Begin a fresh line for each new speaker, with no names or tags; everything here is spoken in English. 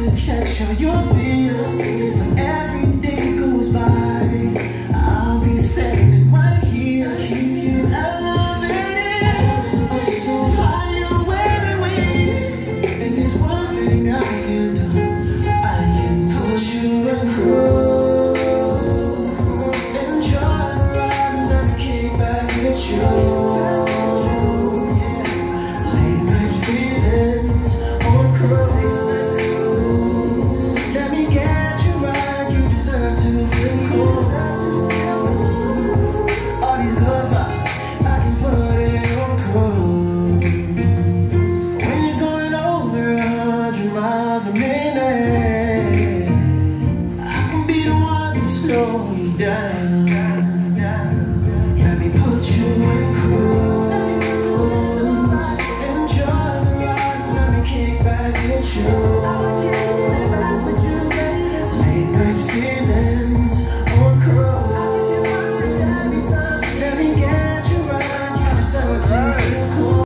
to catch how you're feeling Every day goes by I'll be standing right here You elevated. love it I'm so high wearing wings. If there's one thing I can do I can push you and through And try to ride and never back at you going down.